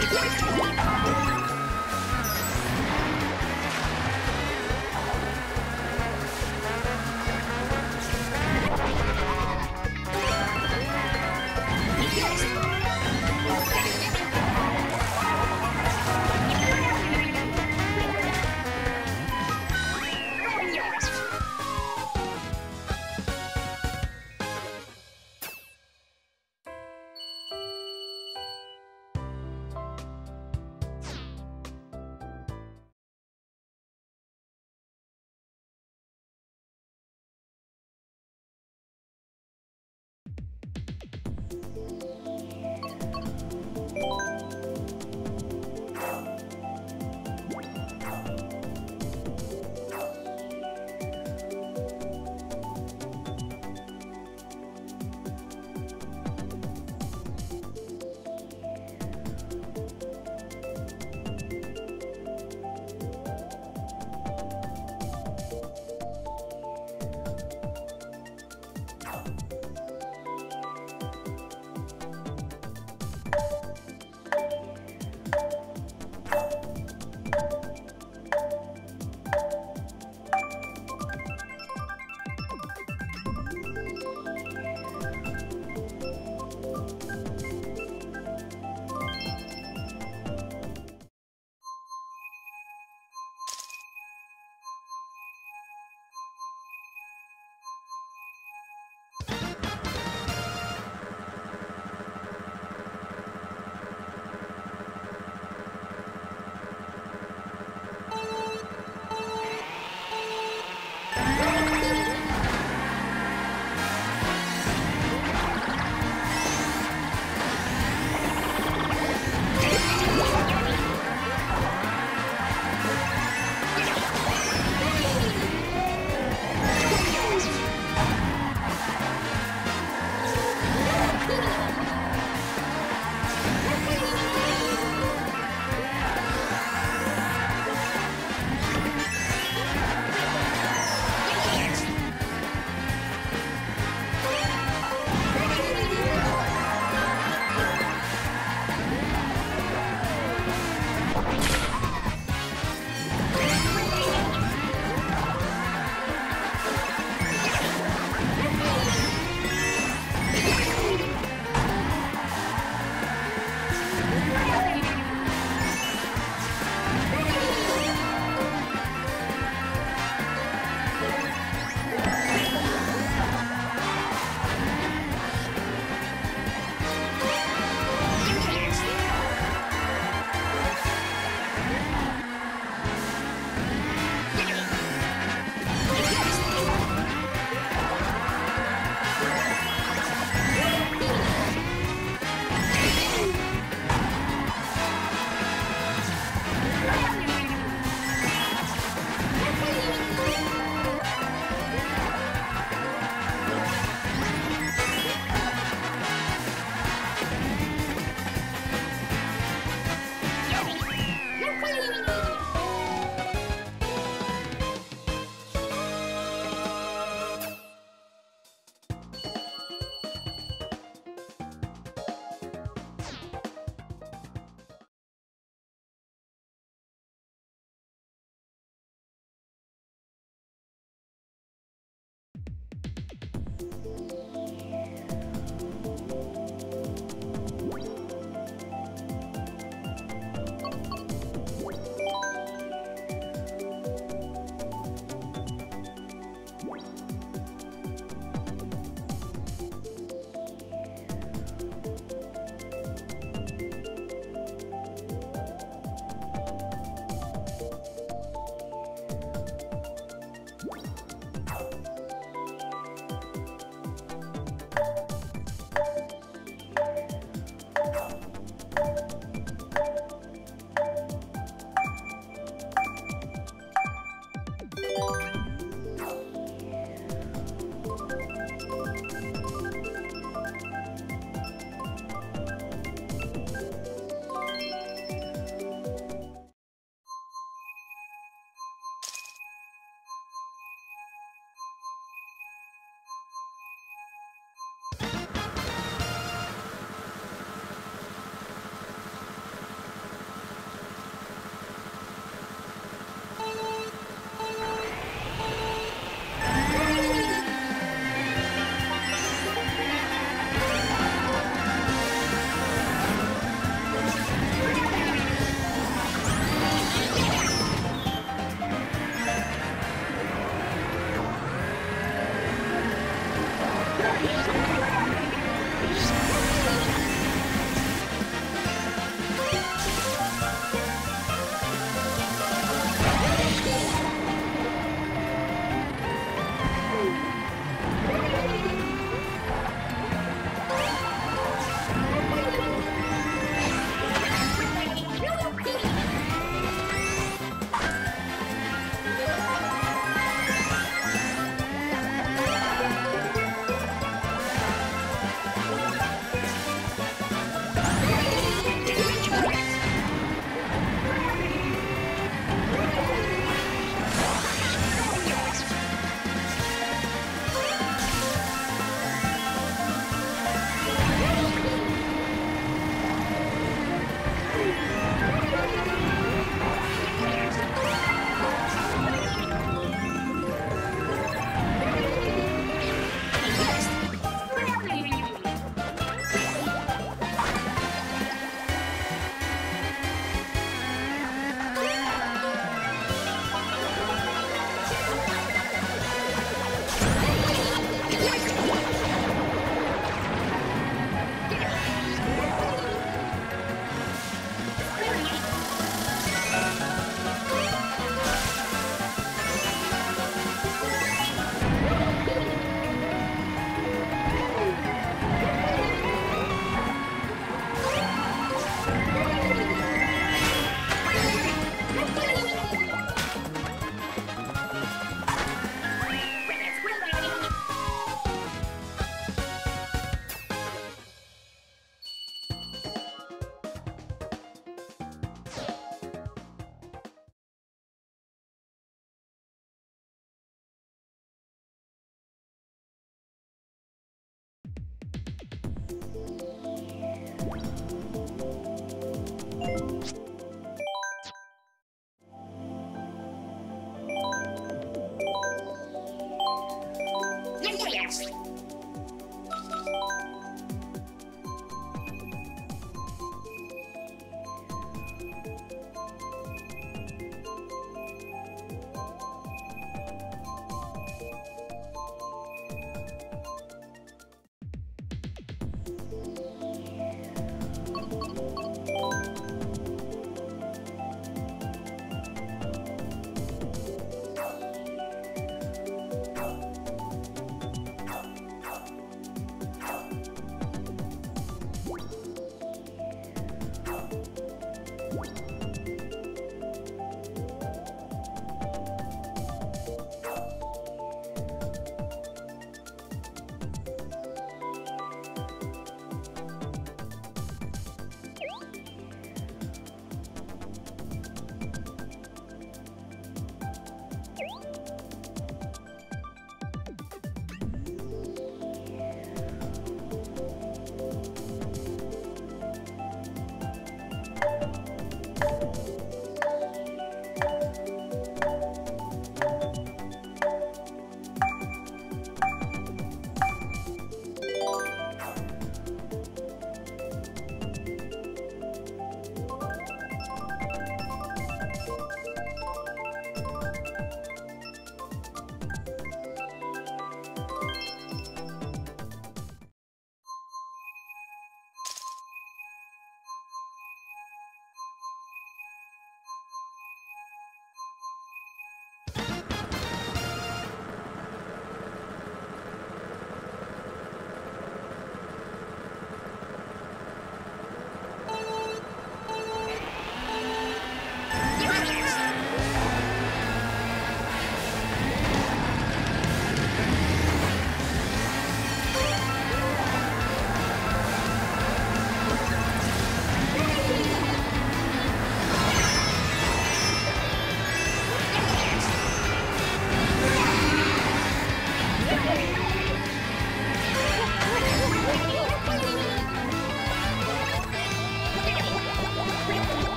Let's go.